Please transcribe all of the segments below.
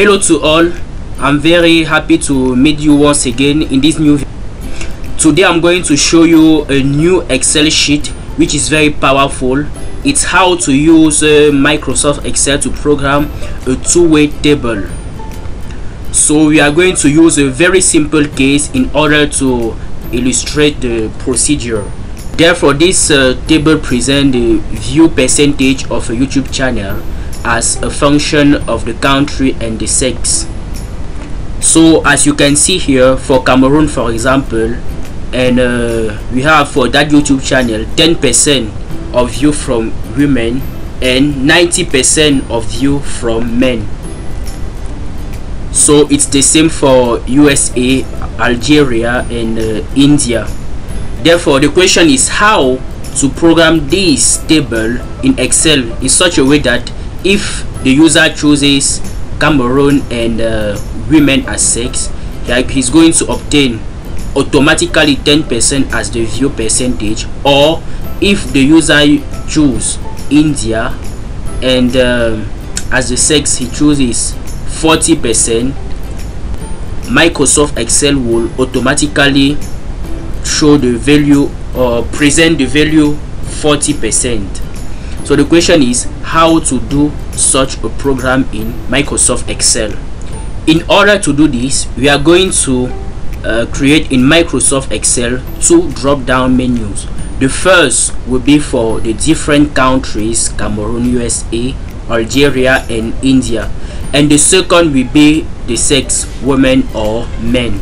hello to all. I'm very happy to meet you once again in this new today i'm going to show you a new excel sheet which is very powerful. It's how to use uh, microsoft excel to program a two-way table. So we are going to use a very simple case in order to illustrate the procedure. Therefore this uh, table present the view percentage of a youtube channel as a function of the country and the sex. So as you can see here for cameroon for example and uh, we have for that youtube channel 10 percent of view from women and 90 percent of view from men. So it's the same for usa algeria and uh, india. Therefore the question is how to program this table in excel in such a way that if the user chooses cameroon and uh, women as sex like he's going to obtain automatically 10% as the view percentage or if the user choose India and um, as the sex he chooses 40% Microsoft Excel will automatically show the value or present the value 40% so the question is how to do such a program in Microsoft Excel? In order to do this we are going to uh, create in Microsoft Excel two drop down menus. The first will be for the different countries Cameroon USA Algeria and India. And the second will be the sex women or men.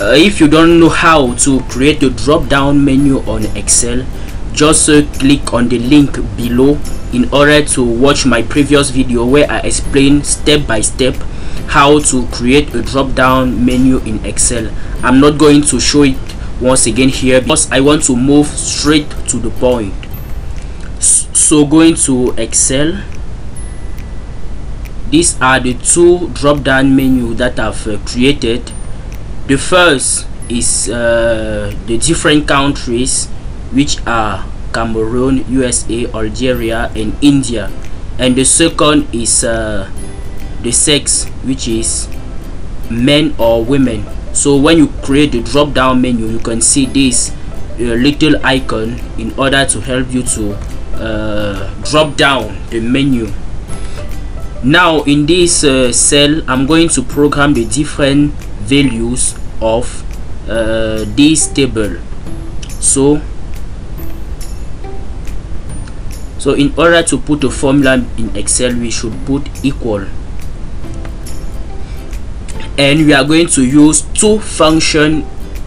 Uh, if you don't know how to create a drop down menu on Excel just uh, click on the link below in order to watch my previous video where I explain step by step how to create a drop down menu in Excel. I'm not going to show it once again here because I want to move straight to the point. So going to Excel these are the two drop down menu that I've uh, created. The first is uh, the different countries which are Cameroon, USA, Algeria and India. And the second is uh, the sex which is men or women. So when you create the drop down menu you can see this uh, little icon in order to help you to uh, drop down the menu. Now in this uh, cell i'm going to program the different values of uh, this table. So so in order to put a formula in excel we should put equal. And we are going to use two function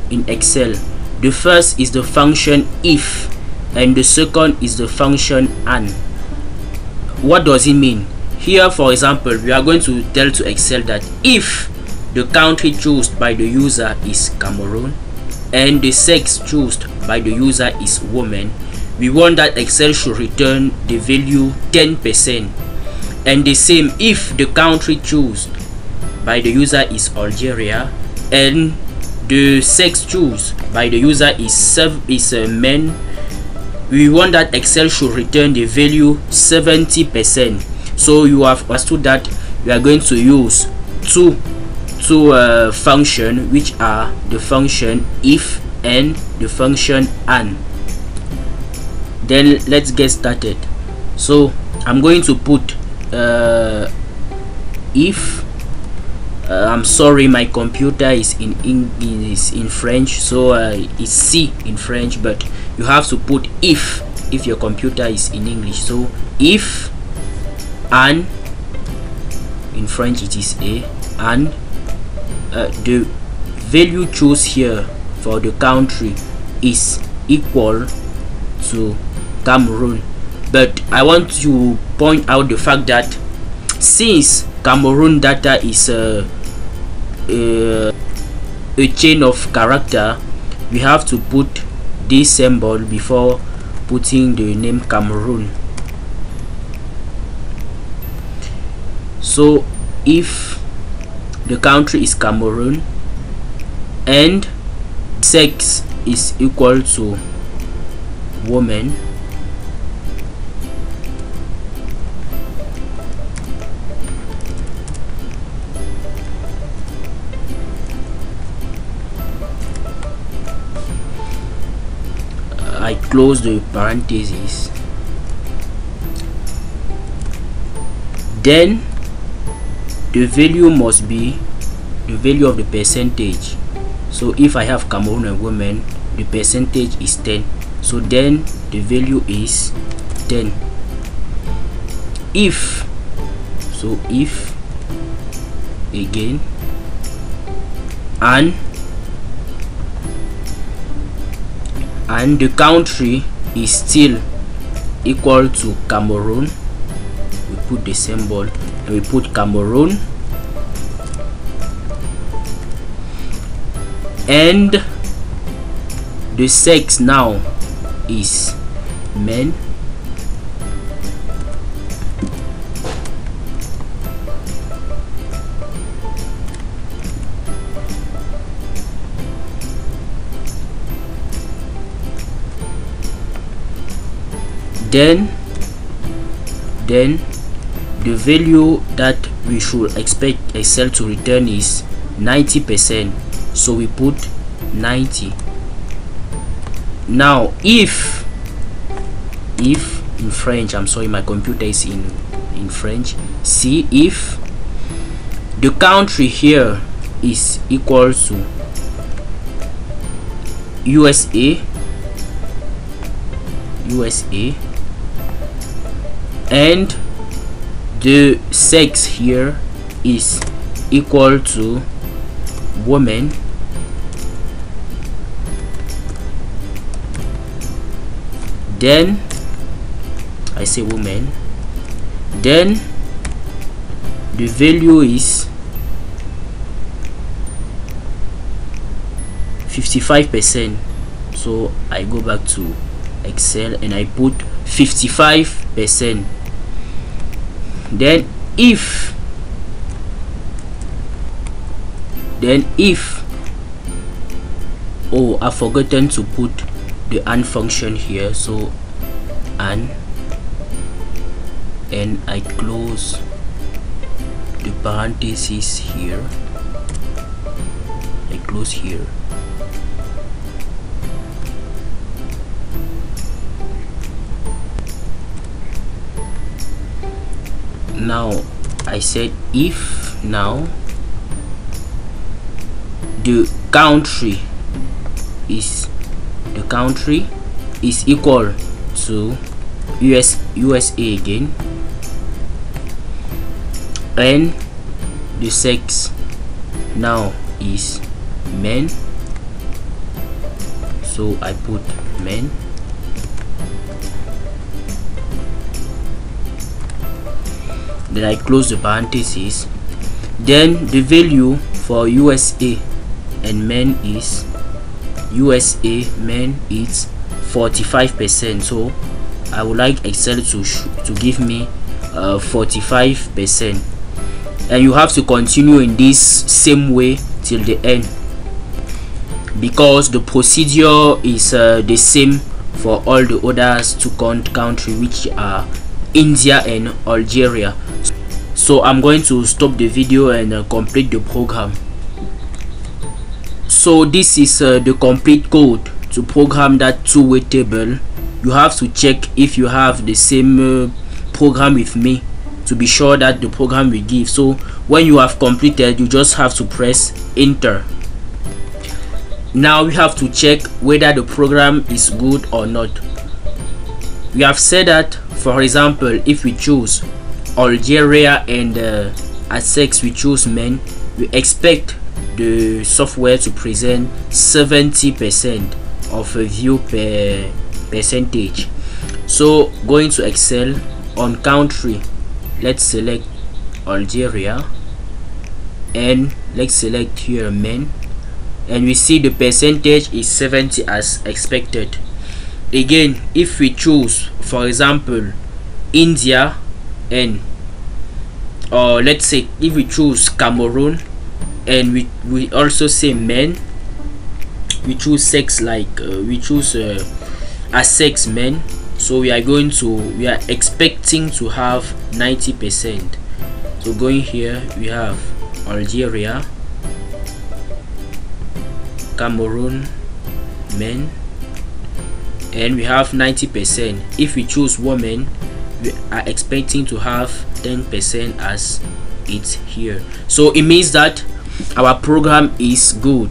in excel. The first is the function if and the second is the function and what does it mean? Here for example we are going to tell to excel that if the country chosen by the user is cameroon and the sex chosen by the user is woman we want that excel should return the value 10 percent. And the same if the country chosen by the user is Algeria and the sex choose by the user is serve is a man we want that excel should return the value 70 percent. So you have understood that we are going to use two two uh, function which are the function if and the function and then let's get started. So i'm going to put uh, if uh, I'm sorry my computer is in, in is in French so uh, it's SI in French but you have to put if if your computer is in English. So if and in French it is a and uh, the value choose here for the country is equal to Cameroon. But I want to point out the fact that since Cameroon data is uh, uh, a chain of character we have to put this symbol before putting the name Cameroon. So if the country is Cameroon and sex is equal to woman. I close the parentheses. Then the value must be the value of the percentage. So if I have Cameroon and women the percentage is 10 so then the value is 10 if so if again and and the country is still equal to Cameroon we put the symbol and we put Cameroon. And the sex now is men. Then then the value that we should expect excel to return is 90 percent. So we put 90 now if if in french i'm sorry my computer is in in french. See if the country here is equal to usa usa and the sex here is equal to woman then I say woman. Then the value is 55 percent. So I go back to Excel and I put 55 percent. Then if then if oh I've forgotten to put the and function here. So and and I close the parentheses here. I close here. Now I said if now the country is the country is equal to US USA again. And the sex now is men. So I put men. Then I close the parentheses. Then the value for USA and men is USA men is 45 percent. So I would like Excel to to give me uh, 45 percent. And you have to continue in this same way till the end. Because the procedure is uh, the same for all the others to count country which are India and Algeria. So I'm going to stop the video and uh, complete the program so this is uh, the complete code to program that two-way table. You have to check if you have the same uh, program with me to be sure that the program will give. So when you have completed you just have to press enter. Now we have to check whether the program is good or not. We have said that for example if we choose algeria and uh, at sex we choose men we expect the software to present 70 percent of a view per percentage. So going to excel on country let's select algeria and let's select here men and we see the percentage is 70 as expected. Again if we choose for example india and or let's say if we choose cameroon and we we also say men. We choose sex like uh, we choose uh, a sex men. So we are going to we are expecting to have 90 percent. So going here we have algeria cameroon men. And we have 90% if we choose women we are expecting to have 10% as it's here. So it means that our program is good.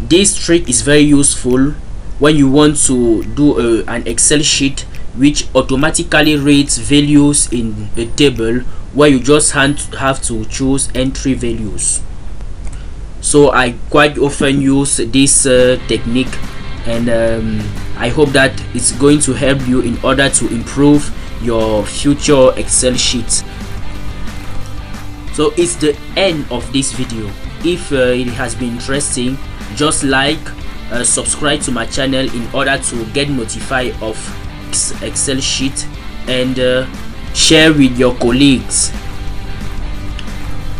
This trick is very useful when you want to do a, an excel sheet which automatically rates values in a table where you just have to choose entry values. So i quite often use this uh, technique and um, i hope that it's going to help you in order to improve your future excel sheets so it's the end of this video. If uh, it has been interesting just like uh, subscribe to my channel in order to get notified of excel sheet and uh, share with your colleagues.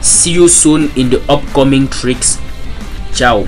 See you soon in the upcoming tricks. Ciao